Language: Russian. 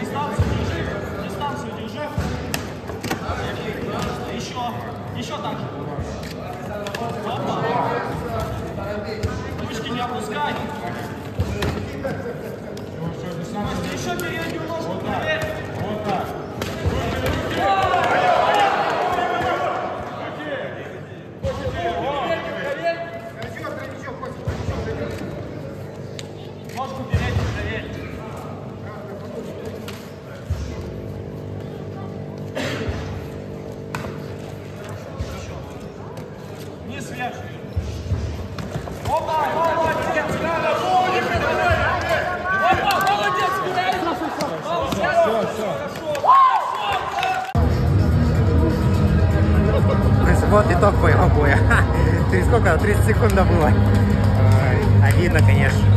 Дистанцию держи. Дистанцию держи. Еще. Еще так же. Опа. Ручки не опускай. Еще переднюю ножку вот наверх. Вот так. Ножку вперед. Вот итог моего боя. Через сколько? 30 секунд было. А видно, конечно.